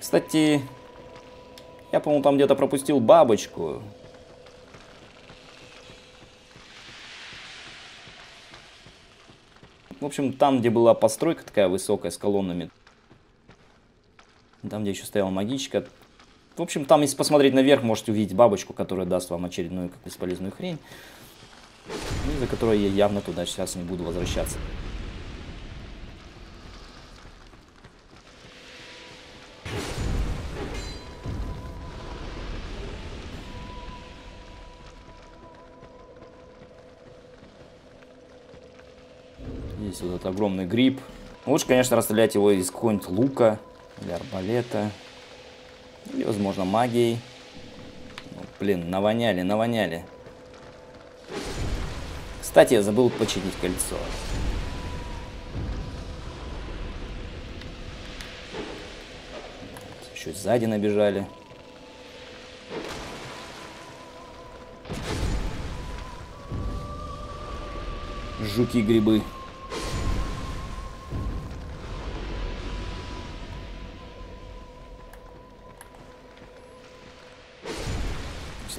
Кстати, я, по-моему, там где-то пропустил бабочку. В общем, там, где была постройка такая высокая с колоннами, там, где еще стояла магичка. В общем, там, если посмотреть наверх, можете увидеть бабочку, которая даст вам очередную бесполезную хрень. Из-за которой я явно туда сейчас не буду возвращаться. Этот огромный гриб. Лучше, конечно, расстрелять его из какого-нибудь лука или арбалета. Или, возможно, магией. Ну, блин, навоняли, навоняли. Кстати, я забыл починить кольцо. Еще сзади набежали. Жуки-грибы.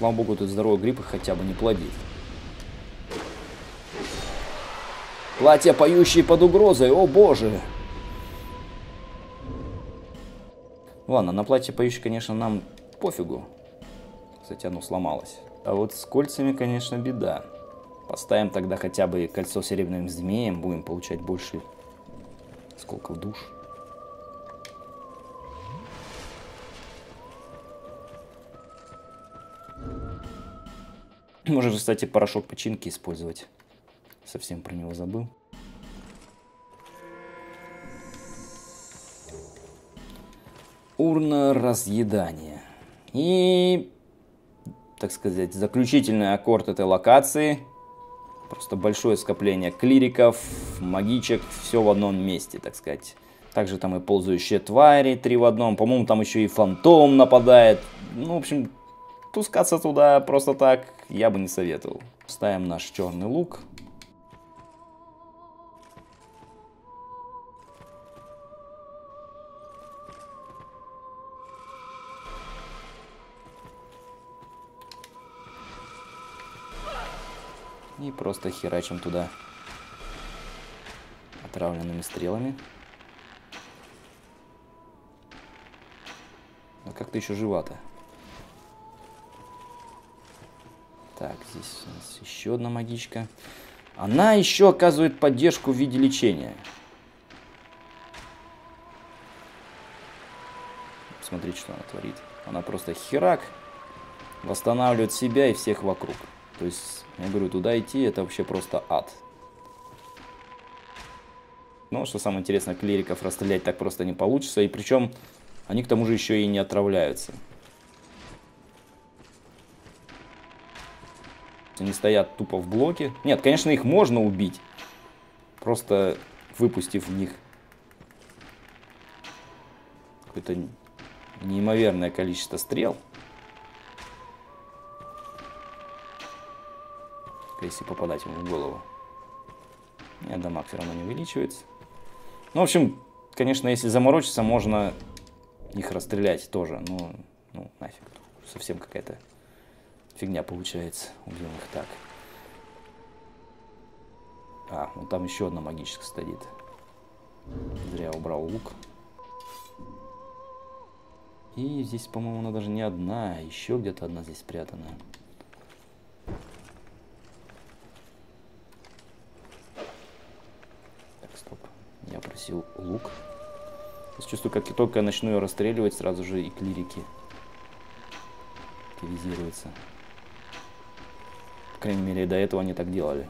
Слава богу, тут здоровый гриб их хотя бы не плодит. Платья, поющие под угрозой, о боже! Ладно, на платье поющее, конечно, нам пофигу. Кстати, оно сломалось. А вот с кольцами, конечно, беда. Поставим тогда хотя бы кольцо серебряным змеем, будем получать больше сколько в душ. Можно, кстати, порошок починки использовать. Совсем про него забыл. Урна разъедания. И, так сказать, заключительный аккорд этой локации. Просто большое скопление клириков, магичек, все в одном месте, так сказать. Также там и ползающие твари, три в одном. По-моему, там еще и фантом нападает. Ну, в общем, Пускаться туда просто так я бы не советовал. Ставим наш черный лук. И просто херачим туда отравленными стрелами. А как-то еще жива-то. Так, здесь у нас еще одна магичка. Она еще оказывает поддержку в виде лечения. Смотрите, что она творит. Она просто херак восстанавливает себя и всех вокруг. То есть, я говорю, туда идти это вообще просто ад. Ну, что самое интересное, клириков расстрелять так просто не получится. И причем они к тому же еще и не отравляются. Они стоят тупо в блоке. Нет, конечно, их можно убить. Просто выпустив в них какое-то неимоверное количество стрел. Если попадать ему в голову. Нет, дамаг все равно не увеличивается. Ну, в общем, конечно, если заморочиться, можно их расстрелять тоже. Но, ну, нафиг. Совсем какая-то фигня получается. Убьем их так. А, ну там еще одна магическая стоит. Зря убрал лук. И здесь, по-моему, она даже не одна, а еще где-то одна здесь спрятана. Так, стоп. Я просил лук. Я чувствую, как только я начну ее расстреливать, сразу же и клирики активизируются крайней мере, до этого они так делали.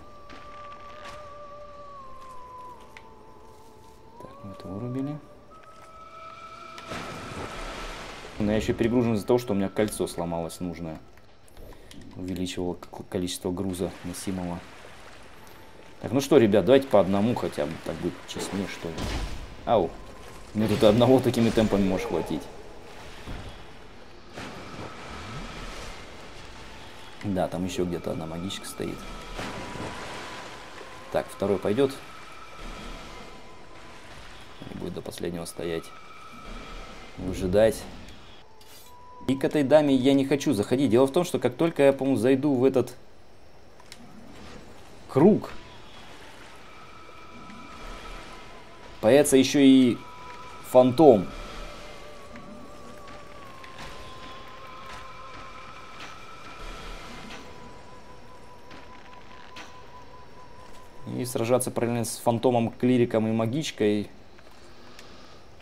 Так, мы это вырубили. Но я еще перегружен из-за того, что у меня кольцо сломалось нужное. Увеличивало количество груза носимого. Так, ну что, ребят, давайте по одному хотя бы, так будет честнее, что ли. Ау, мне тут одного такими темпами может хватить. Да, там еще где-то одна магичка стоит. Так, второй пойдет. Будет до последнего стоять. выжидать. И к этой даме я не хочу заходить. Дело в том, что как только я, по-моему, зайду в этот круг, появится еще и фантом. Сражаться параллельно с фантомом, клириком и магичкой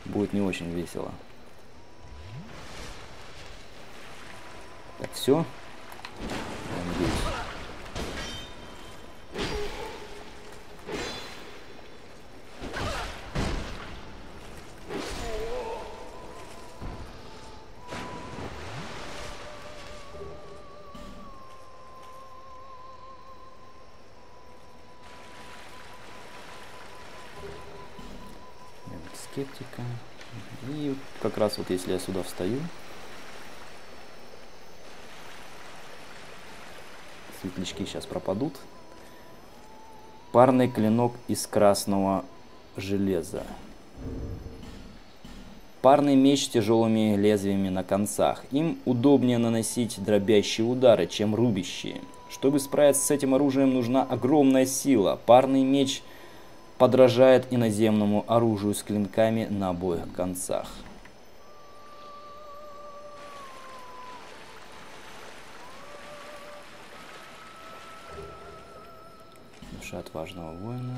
будет не очень весело. Так, все. Скептика. И как раз вот если я сюда встаю, светлячки сейчас пропадут. Парный клинок из красного железа. Парный меч с тяжелыми лезвиями на концах. Им удобнее наносить дробящие удары, чем рубящие. Чтобы справиться с этим оружием, нужна огромная сила. Парный меч подражает иноземному оружию с клинками на обоих концах. Душа отважного воина.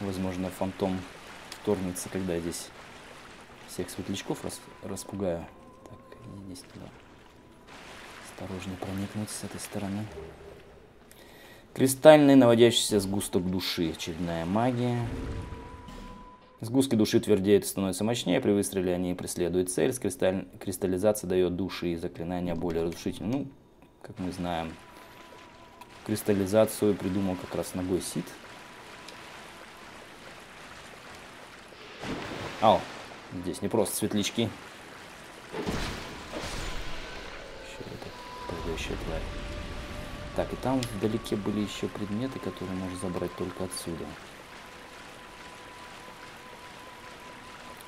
Возможно, фантом вторгнется, когда здесь всех светлячков рас распугаю. Так, здесь туда. Осторожнее проникнуть с этой стороны. Кристальный наводящийся сгусток души. Очередная магия. Сгустки души твердеют и становятся мощнее. При выстреле они преследуют цель. Кристаль... Кристаллизация дает души и заклинания более разрушительные. Ну, как мы знаем, кристаллизацию придумал как раз ногой Сид. Ау, здесь не просто светлячки. Следующая тварь. Так, и там вдалеке были еще предметы, которые можно забрать только отсюда.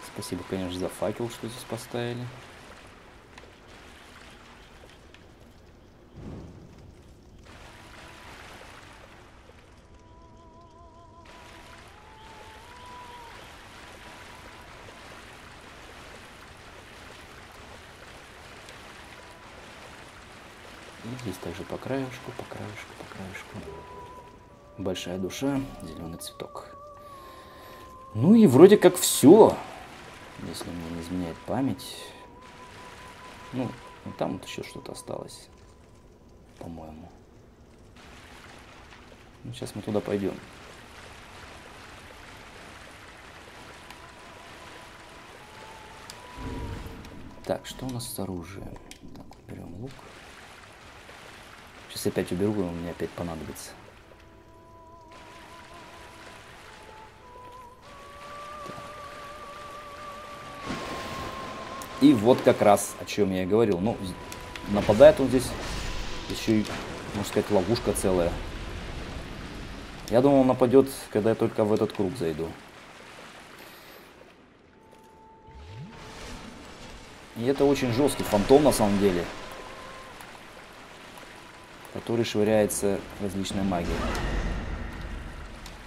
Спасибо, конечно, за факел, что здесь поставили. Здесь также по краешку, по краешку, по краешку. Большая душа, зеленый цветок. Ну и вроде как все, если мне не изменяет память. Ну, там вот еще что-то осталось, по-моему. Ну, сейчас мы туда пойдем. Так, что у нас с оружием? Так, берем лук. Сейчас опять уберу, он мне опять понадобится. И вот как раз о чем я и говорил. Ну, нападает он здесь еще и, можно сказать, ловушка целая. Я думал, он нападет, когда я только в этот круг зайду. И это очень жесткий фантом на самом деле который швыряется различной магией.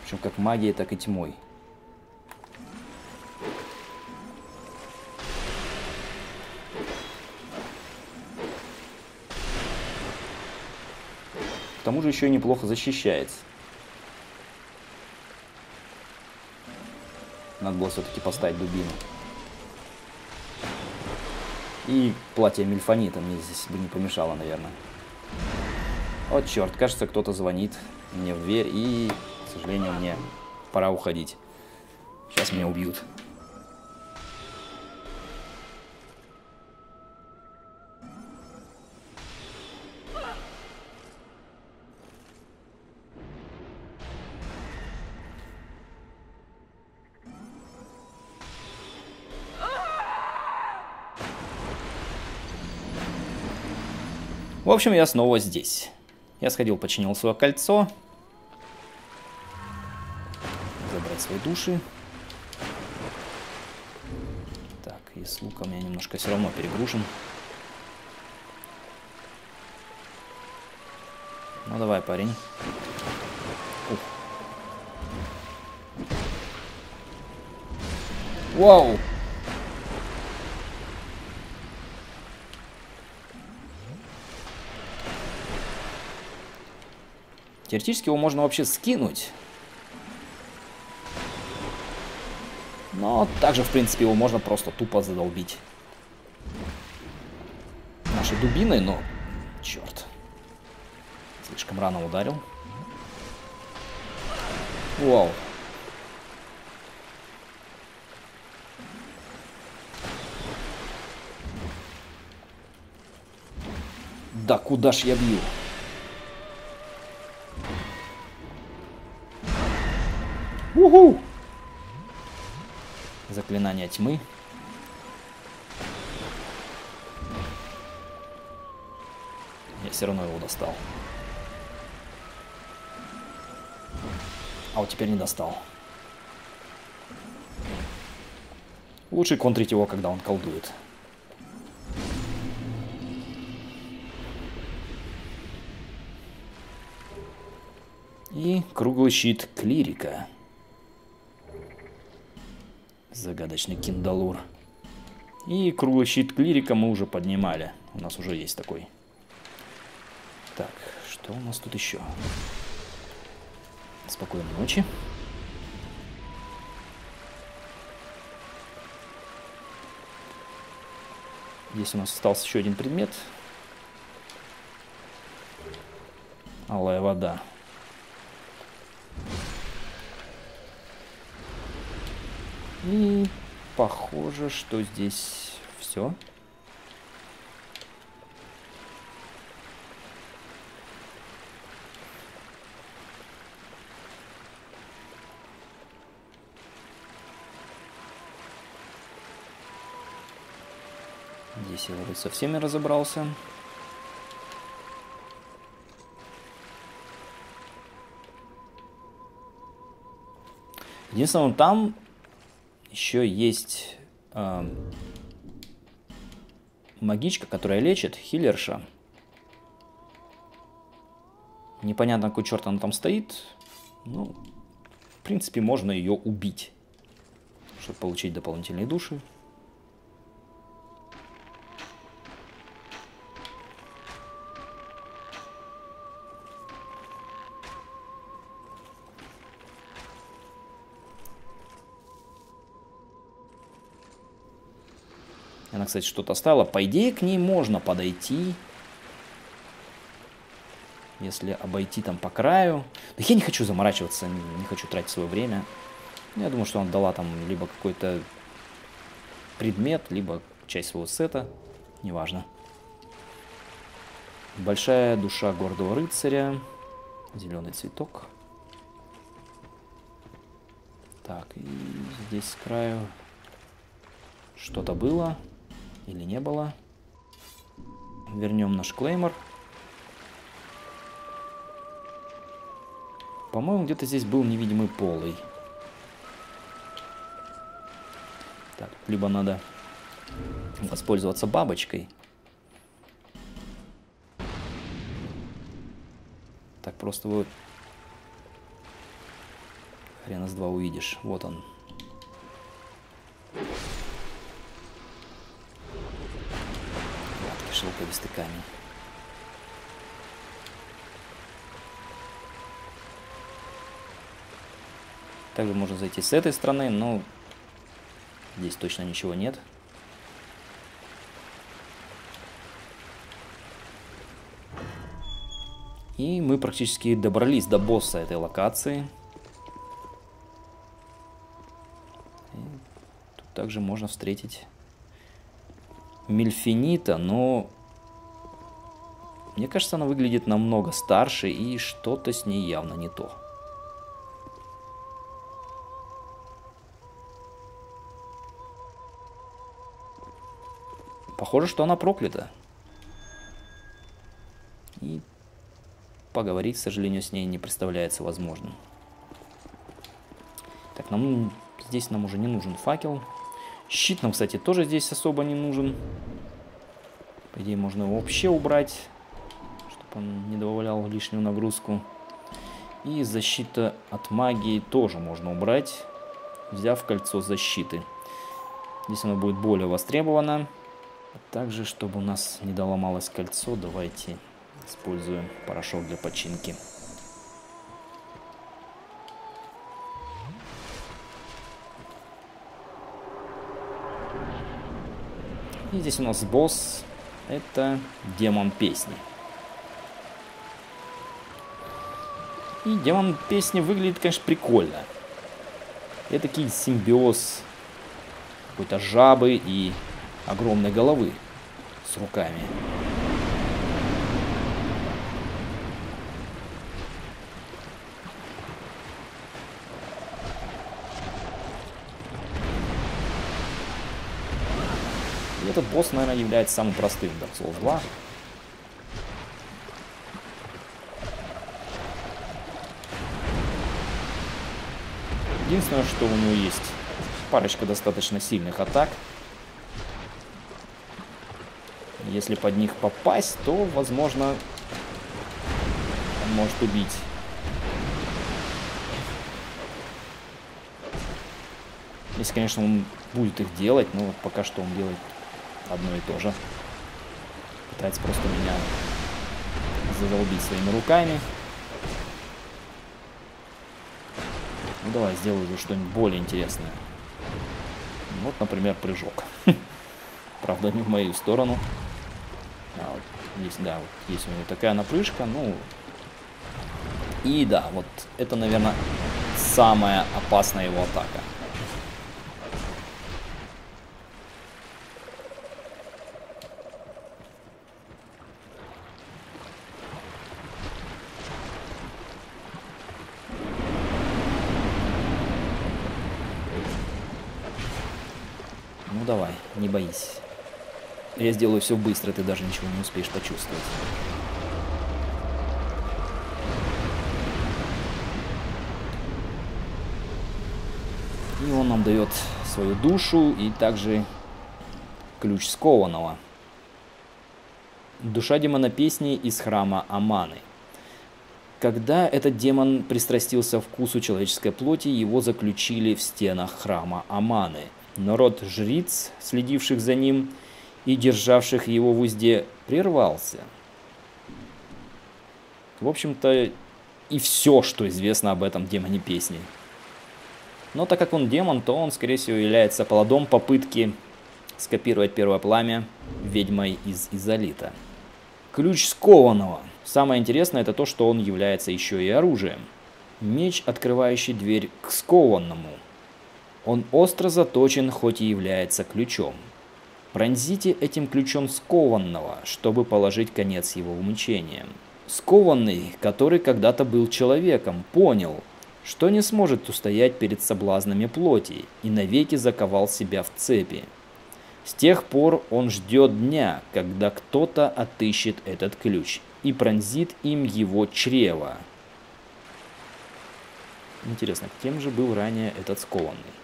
Причем как магией, так и тьмой. К тому же еще и неплохо защищается. Надо было все-таки поставить дубину. И платье Мельфонита мне здесь бы не помешало, наверное. Вот черт, кажется, кто-то звонит мне в дверь, и, к сожалению, мне пора уходить. Сейчас меня убьют. В общем, я снова здесь. Я сходил, починил свое кольцо. забрать свои души. Так, и с луком я немножко все равно перегружен. Ну давай, парень. Ух. Вау! Теоретически его можно вообще скинуть. Но также, в принципе, его можно просто тупо задолбить. Нашей дубиной, но... Черт. Слишком рано ударил. Вау. Да куда ж я бью? Уху! Заклинание тьмы. Я все равно его достал. А вот теперь не достал. Лучше контрить его, когда он колдует. И круглый щит клирика. Загадочный киндалур. И круглый щит клирика мы уже поднимали. У нас уже есть такой. Так, что у нас тут еще? Спокойной ночи. Здесь у нас остался еще один предмет. Алая вода. И похоже, что здесь все. Здесь я вроде со всеми разобрался. Единственное, там еще есть э, магичка, которая лечит, хиллерша. Непонятно, какой черт она там стоит. Ну, в принципе, можно ее убить, чтобы получить дополнительные души. Кстати, что-то оставила. По идее, к ней можно подойти. Если обойти там по краю. Да я не хочу заморачиваться, не хочу тратить свое время. Я думаю, что она дала там либо какой-то предмет, либо часть своего сета. Неважно. Большая душа гордого рыцаря. Зеленый цветок. Так, и здесь с краю что-то было. Или не было. Вернем наш клеймор. По-моему, где-то здесь был невидимый полый. Так, либо надо воспользоваться бабочкой. Так просто вот хрена с два увидишь. Вот он. Шелковистый камень. Также можно зайти с этой стороны, но здесь точно ничего нет. И мы практически добрались до босса этой локации. И тут также можно встретить Мельфинита, но мне кажется, она выглядит намного старше, и что-то с ней явно не то. Похоже, что она проклята. И поговорить, к сожалению, с ней не представляется возможным. Так, нам здесь нам уже не нужен факел. Щит нам, кстати, тоже здесь особо не нужен. По идее, можно его вообще убрать, чтобы он не добавлял лишнюю нагрузку. И защита от магии тоже можно убрать, взяв кольцо защиты. Здесь оно будет более востребовано. А также, чтобы у нас не доломалось кольцо, давайте используем порошок для починки. И здесь у нас босс. Это демон песни. И демон песни выглядит, конечно, прикольно. Это такой симбиоз какой-то жабы и огромной головы с руками. Босс, наверное, является самым простым в Dark Souls 2. Единственное, что у него есть парочка достаточно сильных атак. Если под них попасть, то, возможно, он может убить. Если, конечно, он будет их делать, но пока что он делает одно и то же. Пытается просто меня задолбить своими руками. Ну давай, сделаю что-нибудь более интересное. Вот, например, прыжок. Правда, не в мою сторону. А, вот есть, да, вот есть у него такая напрыжка, ну... И да, вот это, наверное, самая опасная его атака. давай, не боись. Я сделаю все быстро, ты даже ничего не успеешь почувствовать. И он нам дает свою душу и также ключ скованного. Душа демона песни из храма Аманы. Когда этот демон пристрастился вкусу человеческой плоти, его заключили в стенах храма Аманы – но род жриц, следивших за ним и державших его в узде, прервался. В общем-то, и все, что известно об этом демоне песни. Но так как он демон, то он, скорее всего, является плодом попытки скопировать первое пламя ведьмой из Изолита. Ключ скованного. Самое интересное это то, что он является еще и оружием. Меч, открывающий дверь к скованному – он остро заточен, хоть и является ключом. Пронзите этим ключом скованного, чтобы положить конец его мучениям. Скованный, который когда-то был человеком, понял, что не сможет устоять перед соблазнами плоти и навеки заковал себя в цепи. С тех пор он ждет дня, когда кто-то отыщет этот ключ и пронзит им его чрево. Интересно, кем же был ранее этот скованный?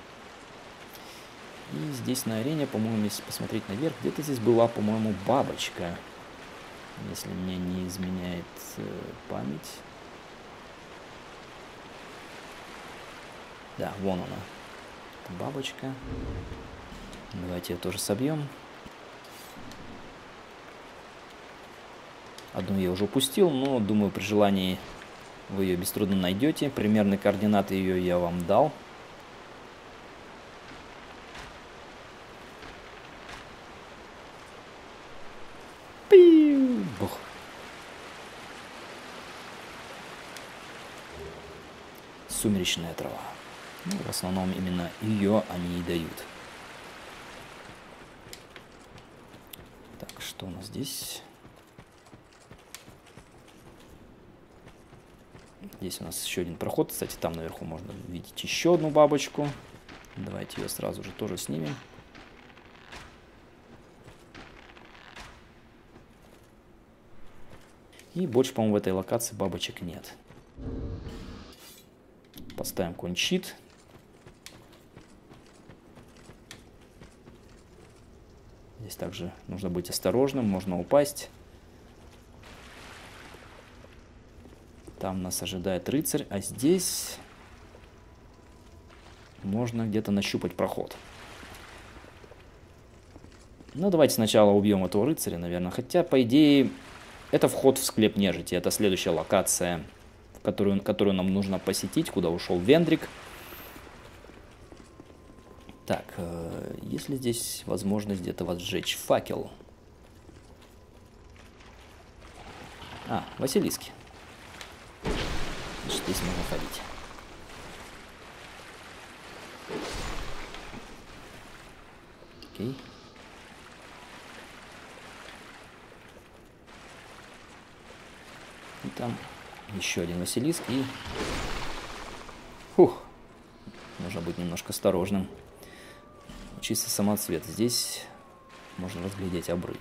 И здесь на арене, по-моему, если посмотреть наверх, где-то здесь была, по-моему, бабочка. Если мне не изменяет э, память. Да, вон она. Это бабочка. Давайте ее тоже собьем. Одну я уже упустил, но думаю, при желании вы ее без труда найдете. Примерные координаты ее я вам дал. Сумеречная трава. Ну, в основном именно ее они и дают. Так, что у нас здесь? Здесь у нас еще один проход. Кстати, там наверху можно видеть еще одну бабочку. Давайте ее сразу же тоже снимем. И больше, по-моему, в этой локации бабочек нет. Поставим какой-нибудь щит. Здесь также нужно быть осторожным, можно упасть. Там нас ожидает рыцарь, а здесь можно где-то нащупать проход. Ну, давайте сначала убьем этого рыцаря, наверное. Хотя, по идее, это вход в склеп нежити. Это следующая локация которую, которую нам нужно посетить, куда ушел Вендрик. Так, э, есть ли здесь возможность где-то вас сжечь факел? А, Василиски. Значит, здесь можно ходить. Окей. И там еще один Василиск и... Фух. Нужно быть немножко осторожным. Чисто самоцвет. Здесь можно разглядеть обрыв.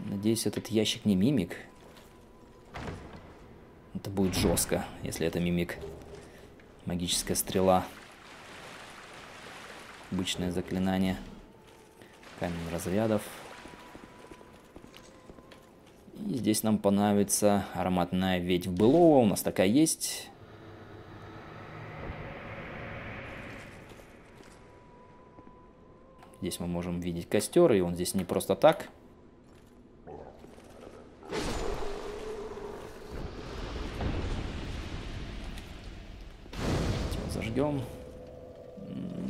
Надеюсь, этот ящик не мимик. Это будет жестко, если это мимик. Магическая стрела. Обычное заклинание. Камень разрядов. И здесь нам понравится ароматная ведь былого. У нас такая есть. Здесь мы можем видеть костер, и он здесь не просто так. зажгем.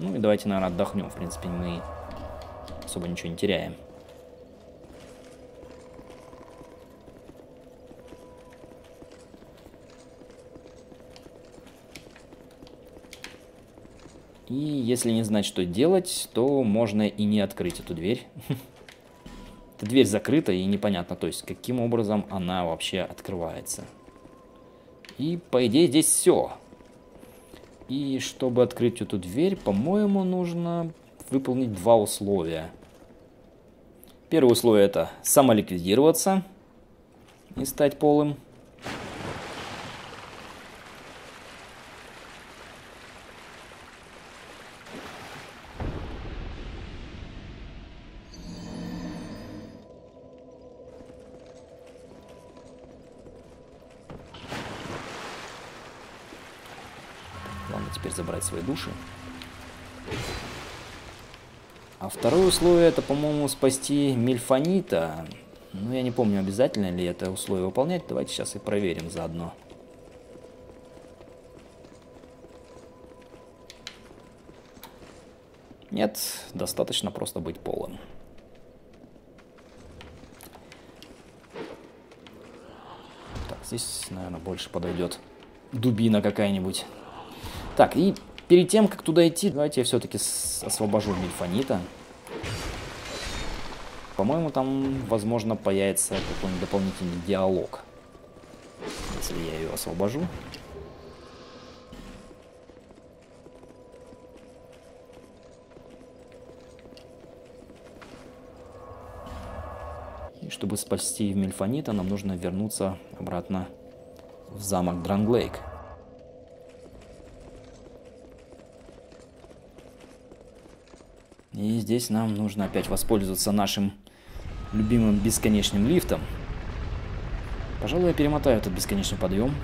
Ну и давайте, наверное, отдохнем. В принципе, мы особо ничего не теряем. И если не знать, что делать, то можно и не открыть эту дверь. Эта дверь закрыта и непонятно, то есть каким образом она вообще открывается. И по идее здесь все. И чтобы открыть эту дверь, по-моему, нужно выполнить два условия. Первое условие это самоликвидироваться и стать полым. Свои души. А второе условие это, по-моему, спасти Мильфанита. Ну, я не помню, обязательно ли это условие выполнять. Давайте сейчас и проверим заодно. Нет, достаточно просто быть полым. Так, здесь, наверное, больше подойдет дубина какая-нибудь. Так, и Перед тем, как туда идти, давайте я все-таки освобожу Мильфонита. По-моему, там, возможно, появится какой-нибудь дополнительный диалог. Если я ее освобожу. И чтобы спасти Мильфонита, нам нужно вернуться обратно в замок Дранглейк. И здесь нам нужно опять воспользоваться нашим любимым бесконечным лифтом. Пожалуй, я перемотаю этот бесконечный подъем.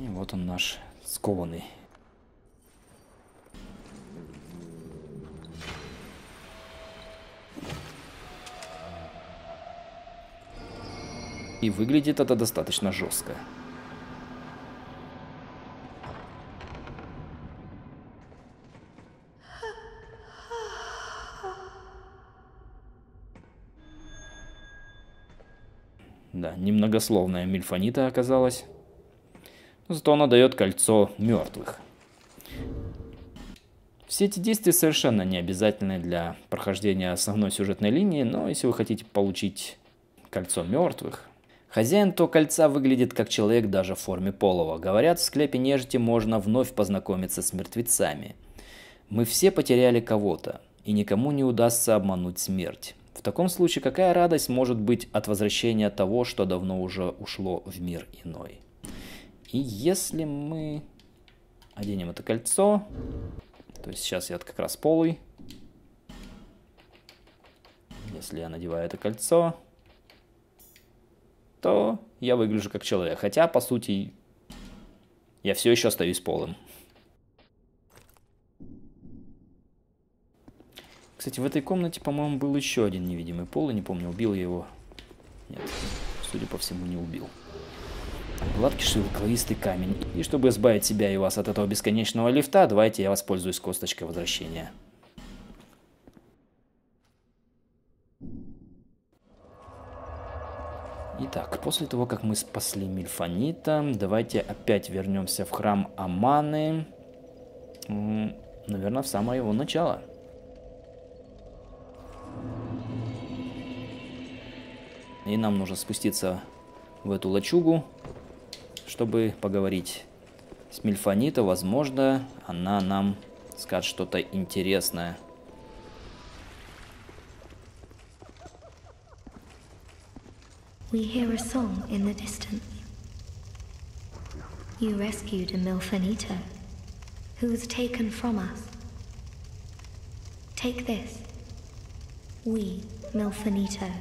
И вот он наш скованный И выглядит это достаточно жестко. Да, немногословная мильфонита оказалась. Зато она дает кольцо мертвых. Все эти действия совершенно не обязательны для прохождения основной сюжетной линии, но если вы хотите получить кольцо мертвых, Хозяин то кольца выглядит как человек даже в форме полого. Говорят, в склепе нежити можно вновь познакомиться с мертвецами. Мы все потеряли кого-то, и никому не удастся обмануть смерть. В таком случае, какая радость может быть от возвращения того, что давно уже ушло в мир иной? И если мы оденем это кольцо, то есть сейчас я как раз полый, если я надеваю это кольцо, то я выгляжу как человек. Хотя, по сути, я все еще остаюсь полым. Кстати, в этой комнате, по-моему, был еще один невидимый пол. Я не помню, убил я его. Нет, судя по всему, не убил. Гладкий шелковистый камень. И чтобы избавить себя и вас от этого бесконечного лифта, давайте я воспользуюсь косточкой возвращения. Итак, после того, как мы спасли Мильфанита, давайте опять вернемся в храм Аманы. Наверное, в самое его начало. И нам нужно спуститься в эту лачугу, чтобы поговорить с Мильфанита. Возможно, она нам скажет что-то интересное. We hear a song in the distance. You rescued a Milfanito, who was taken from us. Take this. We, Milfanito,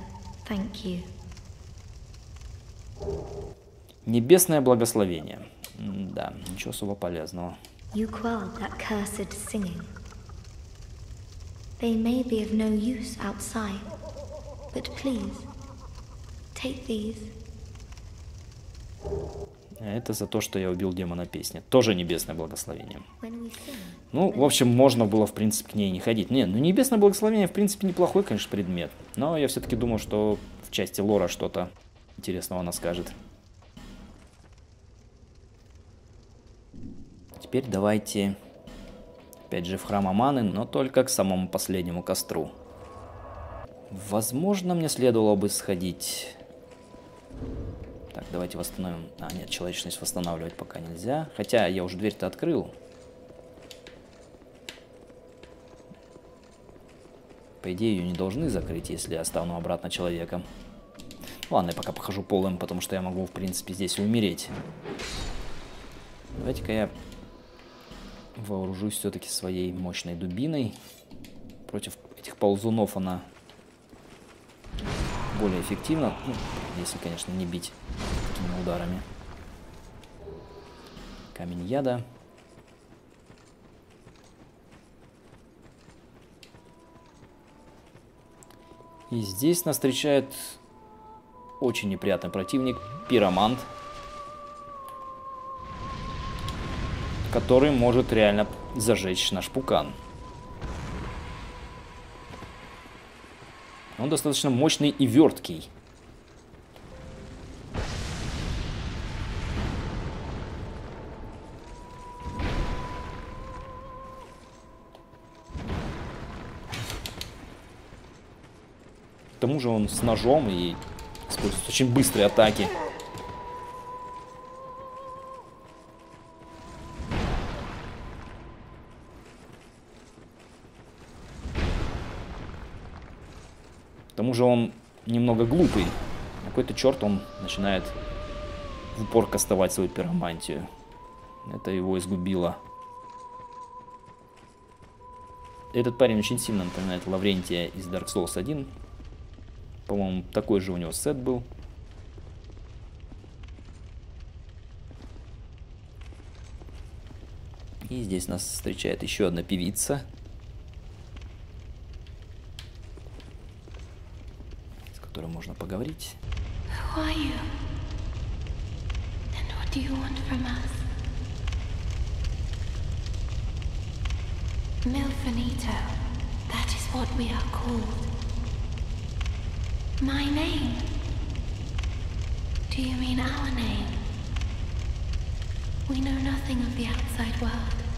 thank you. Небесное благословение. Да, ничего особо полезного. You quelled that cursed singing. They may be of no use outside, but please, take these. Это за то, что я убил демона песни. Тоже небесное благословение. Ну, в общем, можно было, в принципе, к ней не ходить. Не, ну небесное благословение, в принципе, неплохой, конечно, предмет. Но я все-таки думал, что в части лора что-то интересного она скажет. Теперь давайте, опять же, в храм Аманы, но только к самому последнему костру. Возможно, мне следовало бы сходить так, давайте восстановим. А, нет, человечность восстанавливать пока нельзя. Хотя я уже дверь-то открыл. По идее, ее не должны закрыть, если я стану обратно человеком. Ладно, я пока похожу полым, потому что я могу, в принципе, здесь умереть. Давайте-ка я вооружусь все-таки своей мощной дубиной. Против этих ползунов она более эффективна. Ну, если, конечно, не бить такими ударами. Камень яда. И здесь нас встречает очень неприятный противник, пиромант, который может реально зажечь наш пукан. Он достаточно мощный и верткий. К тому же он с ножом и использует очень быстрые атаки. Тому же он немного глупый. Какой-то черт он начинает в упор кастовать свою пиромантию. Это его изгубило. Этот парень очень сильно напоминает Лаврентия из Dark Souls 1. По-моему, такой же у него сет был. И здесь нас встречает еще одна певица. Want from us? Milfanito, that is what we are called. My name? Do you mean our name? We know nothing of the outside world.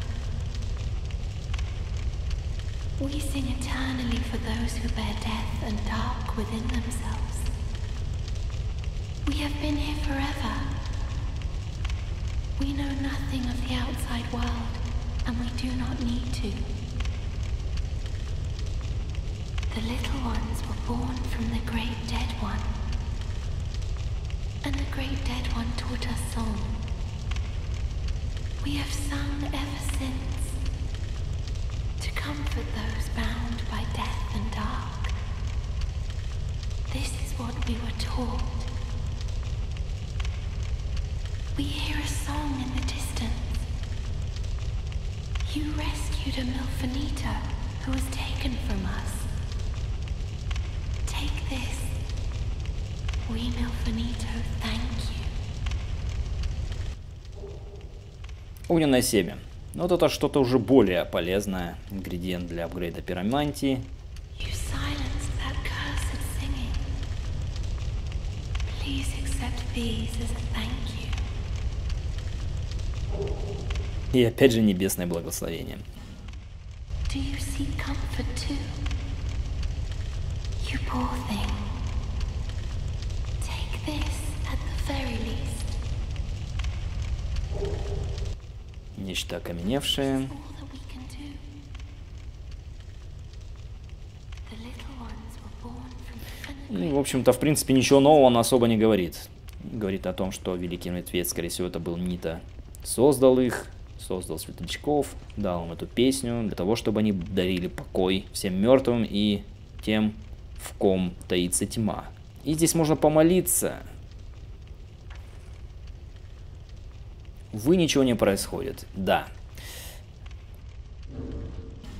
We sing eternally for those who bear death and dark within themselves. We have been here forever. We know nothing of the outside world, and we do not need to. The little ones were born from the great dead one. And the great dead one taught us song. We have sung ever since to comfort those bound by death and dark. This is what we were taught. We hear a song in the distance. You rescued a Milfanita who was taken from us. Take this. We Milfanito thank you. Огненное семя. Ну, Вот это что-то уже более полезное. Ингредиент для апгрейда пиромантии. И опять же небесное благословение. Do you seek comfort too? You poor thing. Take this at the very least. Нечто окаменевшее. The Ну, в общем-то, в принципе, ничего нового он особо не говорит. Говорит о том, что Великий Медведь, скорее всего, это был Нита. Создал их, создал светлячков, дал им эту песню для того, чтобы они дарили покой всем мертвым и тем, в ком таится тьма. И здесь можно помолиться. Вы ничего не происходит. Да.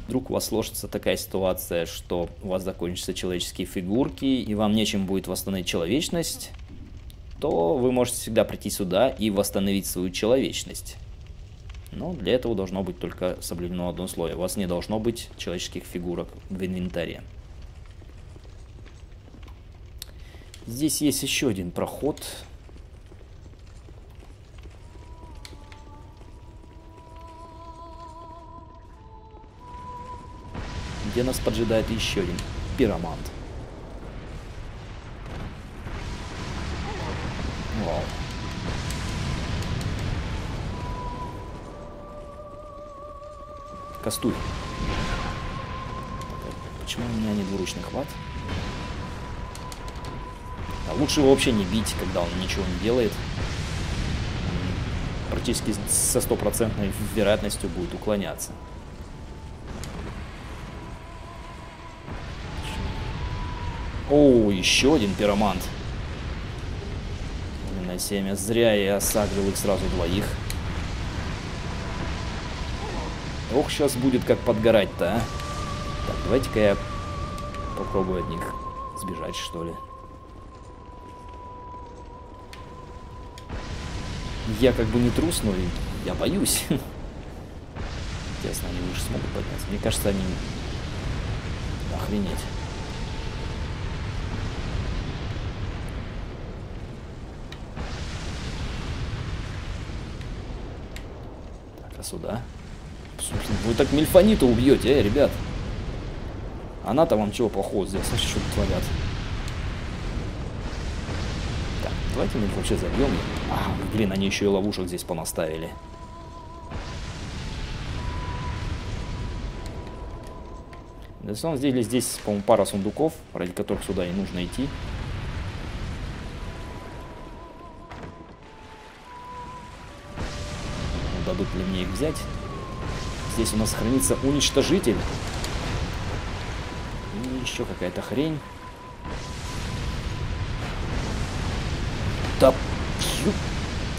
Вдруг у вас сложится такая ситуация, что у вас закончатся человеческие фигурки, и вам нечем будет восстановить человечность, то вы можете всегда прийти сюда и восстановить свою человечность. Но для этого должно быть только соблюдено одно условие. У вас не должно быть человеческих фигурок в инвентаре. Здесь есть еще один проход. Где нас поджидает еще один пиромант. Вау. Кастуй. Почему у меня не двуручный хват? А лучше его вообще не бить, когда он ничего не делает. Практически со стопроцентной вероятностью будет уклоняться. О, еще один пиромант. На семя. Зря я сагрил их сразу двоих. Ох, сейчас будет как подгорать-то, а. Так, давайте-ка я попробую от них сбежать, что ли. Я как бы не трус, но я боюсь. Интересно, они выше смогут подняться? Мне кажется, они... Охренеть. Сюда? Собственно, вы так Мельфонита убьете, э, ребят. Она-то вам чего плохого сделала? Слушай, что творят. Так, давайте мы вообще забьем. А, блин, они еще и ловушек здесь понаставили. На самом деле здесь, по-моему, пара сундуков, ради которых сюда и нужно идти. Дадут ли мне их взять? Здесь у нас хранится уничтожитель. И еще какая-то хрень. Да,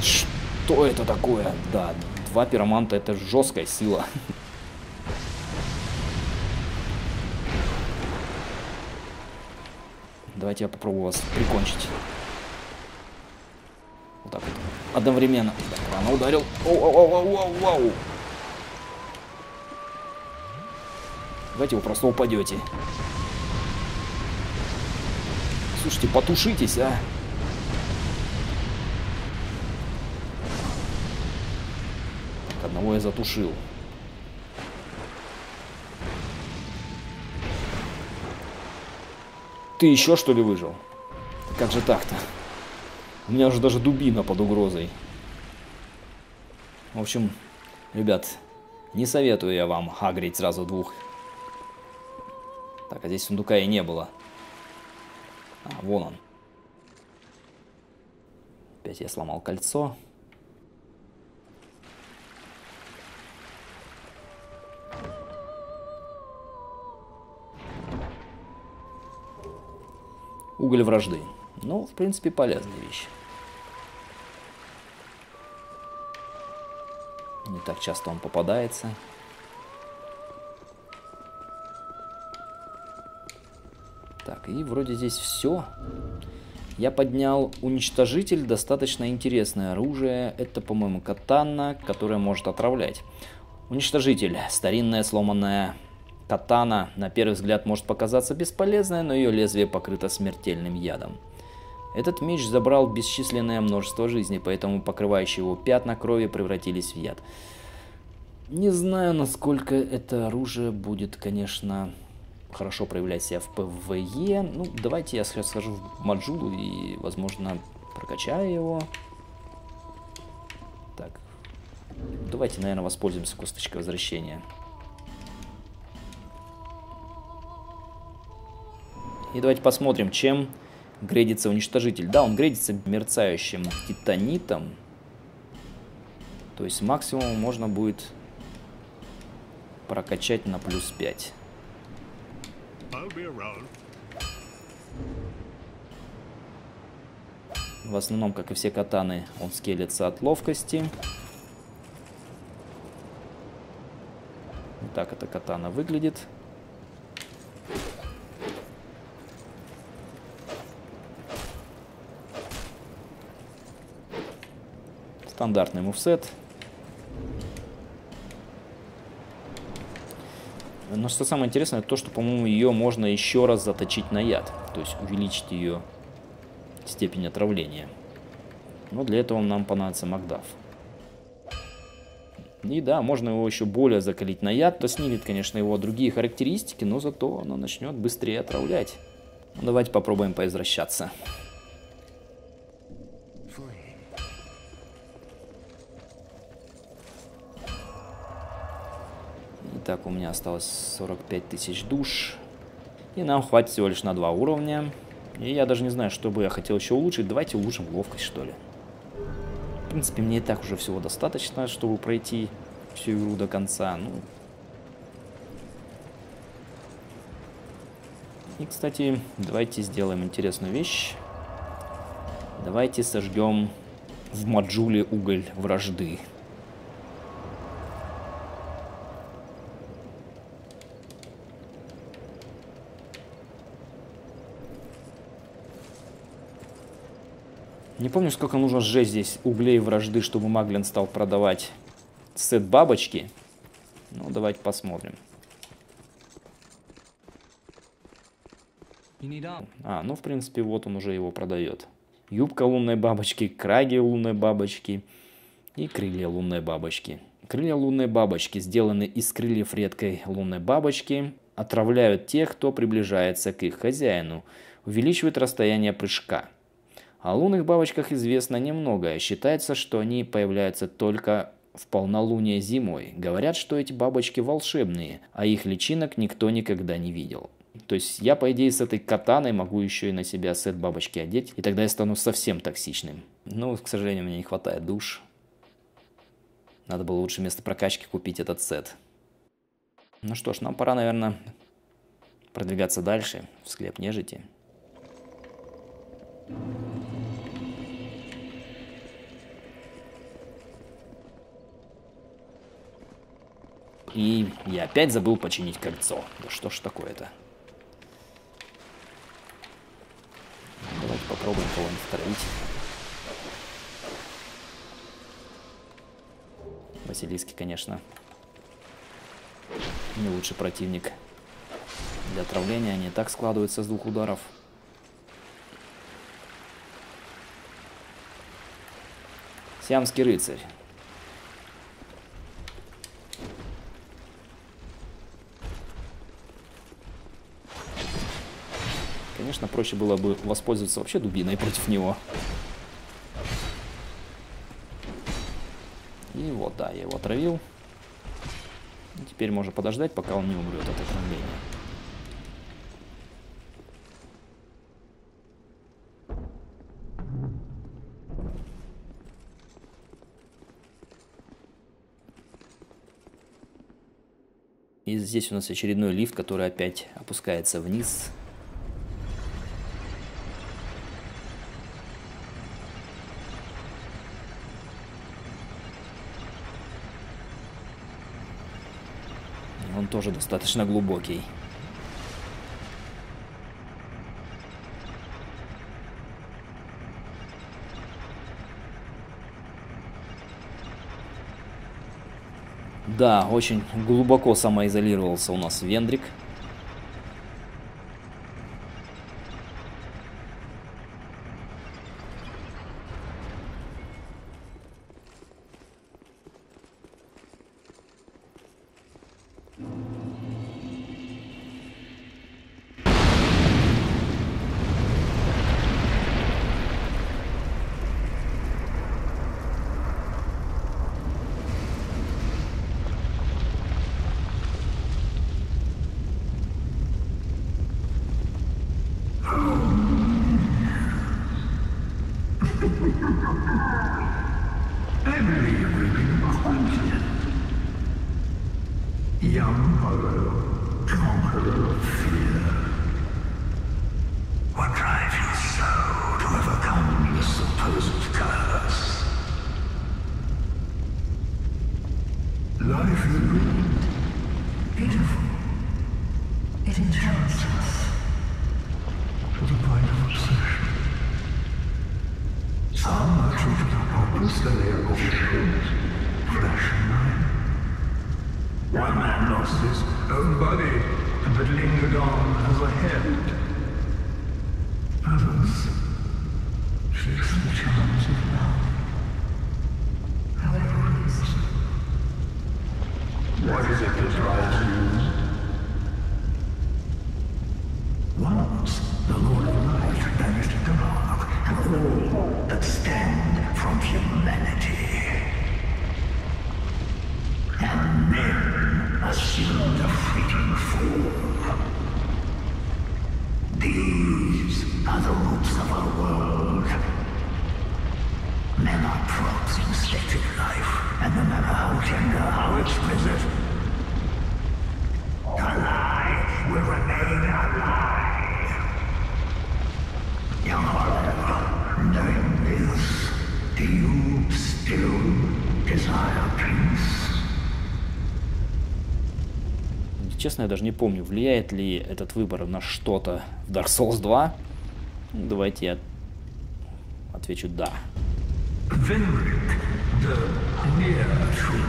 что это такое? Да, два пироманта это жесткая сила. Давайте я попробую вас прикончить. Вот так вот. Одновременно. Так, рано ударил. Оу, оу, оу, оу, оу, оу. Давайте вы просто упадете. Слушайте, потушитесь, а. Так, одного я затушил. Ты еще что ли выжил? Как же так-то? У меня уже даже дубина под угрозой. В общем, ребят, не советую я вам агрить сразу двух Так, а здесь сундука и не было. А, вон он. Опять я сломал кольцо. Уголь вражды. Ну, в принципе, полезная вещь. Так часто он попадается. Так, и вроде здесь все. Я поднял уничтожитель, достаточно интересное оружие. Это, по-моему, катана, которая может отравлять. Уничтожитель. Старинная сломанная катана. На первый взгляд может показаться бесполезной, но ее лезвие покрыто смертельным ядом. Этот меч забрал бесчисленное множество жизней, поэтому покрывающие его пятна крови превратились в яд. Не знаю, насколько это оружие будет, конечно, хорошо проявлять себя в PvE. Ну, давайте я сейчас схожу в Маджулу и, возможно, прокачаю его. Так, давайте, наверное, воспользуемся косточкой возвращения. И давайте посмотрим, чем грейдится уничтожитель. Да, он грейдится мерцающим титанитом. То есть максимум можно будет прокачать на плюс 5. В основном, как и все катаны, он скелется от ловкости. Так эта катана выглядит. Стандартный мувсет. Но что самое интересное, то, что, по-моему, ее можно еще раз заточить на яд. То есть увеличить ее степень отравления. Но для этого нам понадобится Макдаф. И да, можно его еще более закалить на яд, то снимет, конечно, его другие характеристики, но зато оно начнет быстрее отравлять. Ну, давайте попробуем поизвращаться. Так, у меня осталось 45 тысяч душ. И нам хватит всего лишь на два уровня. И я даже не знаю, что бы я хотел еще улучшить. Давайте улучшим ловкость, что ли. В принципе, мне и так уже всего достаточно, чтобы пройти всю игру до конца. Ну. И, кстати, давайте сделаем интересную вещь. Давайте сожгем в Маджуле уголь вражды. Не помню, сколько нужно сжечь здесь углей вражды, чтобы Маглин стал продавать сет бабочки. Ну, давайте посмотрим. А, ну, в принципе, вот он уже его продает. Юбка лунной бабочки, краги лунной бабочки и крылья лунной бабочки. Крылья лунной бабочки сделаны из крыльев редкой лунной бабочки, отравляют тех, кто приближается к их хозяину, увеличивают расстояние прыжка. О лунных бабочках известно немного. Считается, что они появляются только в полнолуние зимой. Говорят, что эти бабочки волшебные, а их личинок никто никогда не видел. То есть я, по идее, с этой катаной могу еще и на себя сет бабочки одеть, и тогда я стану совсем токсичным. Но, к сожалению, мне не хватает душ. Надо было лучше вместо прокачки купить этот сет. Ну что ж, нам пора, наверное, продвигаться дальше в склеп нежити. И я опять забыл починить кольцо. Да что ж такое-то? Давайте попробуем кого-нибудь втравить. Василиски, конечно, не лучший противник. Для отравления они так складываются с двух ударов. Сиамский рыцарь. Конечно, проще было бы воспользоваться вообще дубиной против него. И вот, да, я его отравил. Теперь можно подождать, пока он не умрет от отравления. И здесь у нас очередной лифт, который опять опускается вниз. Он тоже достаточно глубокий. Да, очень глубоко самоизолировался у нас Вендрик. Once the Lord of Light banished dark and all that stand from humanity. And then assumed a fleeting form. These are the roots of our world. Честно, я даже не помню, влияет ли этот выбор на что-то в Dark Souls 2. Ну, Давайте я отвечу «да». Venric, the near true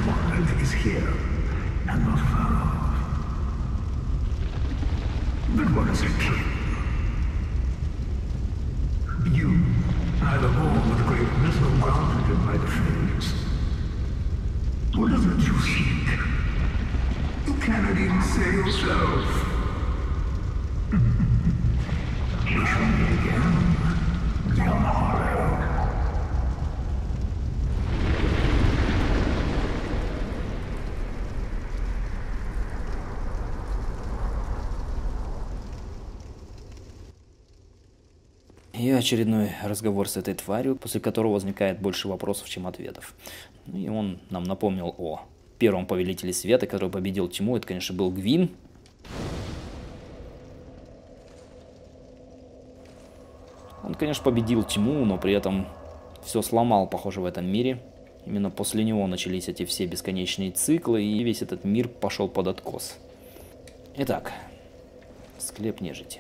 say. И очередной разговор с этой тварью, после которого возникает больше вопросов, чем ответов. Ну И он нам напомнил о первом повелителе света, который победил тьму. Это, конечно, был Гвин. Он, конечно, победил тьму, но при этом все сломал, похоже, в этом мире. Именно после него начались эти все бесконечные циклы, и весь этот мир пошел под откос. Итак, склеп нежити.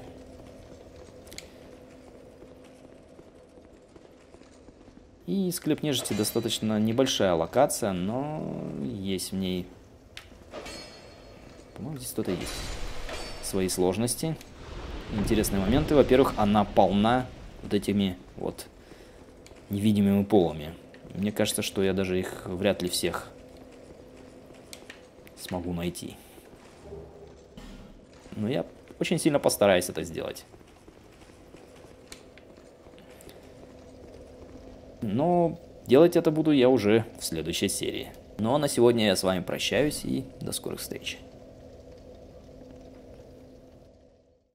И склеп нежити достаточно небольшая локация, но есть в ней... По-моему, здесь что-то есть. Свои сложности. Интересные моменты. Во-первых, она полна вот этими вот невидимыми полами. Мне кажется, что я даже их вряд ли всех смогу найти. Но я очень сильно постараюсь это сделать. Но делать это буду я уже в следующей серии. Ну а на сегодня я с вами прощаюсь и до скорых встреч.